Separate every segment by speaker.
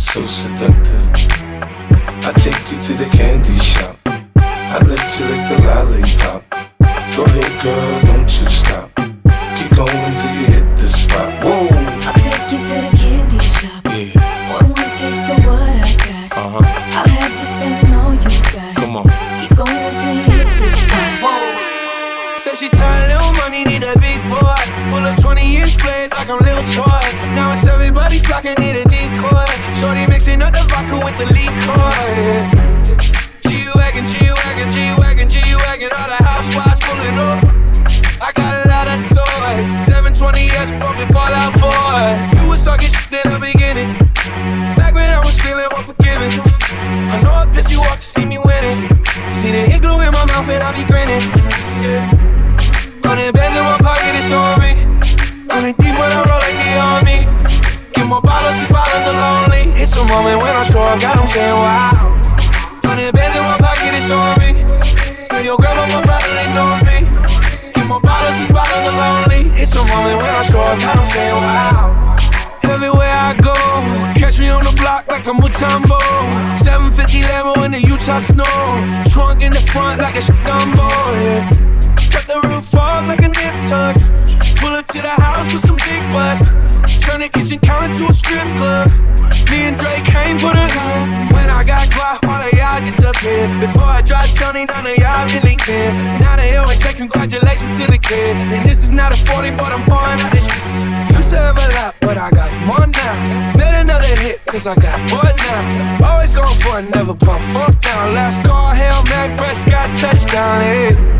Speaker 1: so seductive.
Speaker 2: I take you to the candy shop. I let you lick the
Speaker 3: lollies. Mixing up the vodka with the liquor. G-Wagon, G-Wagon, G-Wagon, G-Wagon, all the housewives pulling up. I got a lot of toys. 720S bumping Fall Out Boy. You was talking shit in the beginning. Back when I was feeling unforgiving. I know I pissed you off to see me winning. See the glue in my mouth and I be grinning. Yeah. Hundred bands in my a moment when I show up, God, I'm saying wow. Hundred bands in my pocket, it's on me. Feel your grandma, my brother, they know me. Get more bottles, these bottles are lonely. It's a moment when I show up, God, I'm saying wow. Everywhere I go, catch me on the block like a Mutombo. 750 Lambo in the Utah snow. Trunk in the front like a Dumbo. Yeah. Cut the roof off like a nip tuck. Pull up to the house with some big butts. Turn the kitchen counter to a strip club. Me and Drake came for the When I got Glock, all of y'all disappeared. Before I dropped Stoney, none of y'all really care. Now they always say congratulations to the kid. And this is not a 40, but I'm pouring out this shit. To have a lot, but I got more now. Made another hit, cause I got more now. Always going for it, never pump fourth down. Last call, Hail Mary, Prescott, touchdown, hey.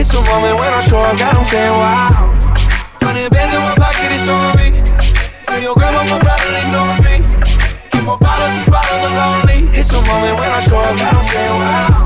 Speaker 3: It's a moment when I show up, God, I'm saying wow. Hundred bands in my pocket, it's on me. And your grandma for probably knowing me. Keep my bottles, these bottles are lonely. It's a moment when I show up, God, I'm saying wow.